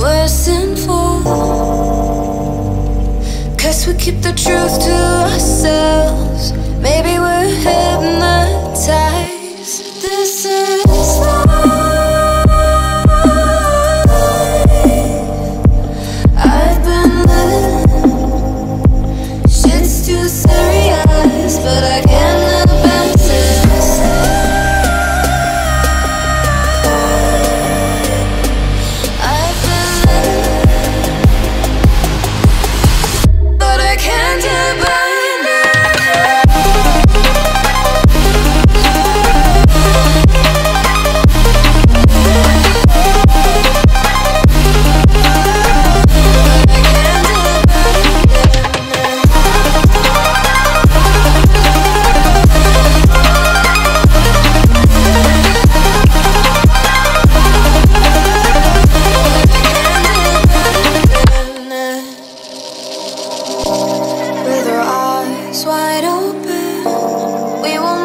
We're sinful. Cause we keep the truth to ourselves. Maybe we're hypnotized. This is.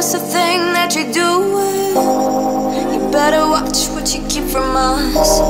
That's the thing that you do. You better watch what you keep from us.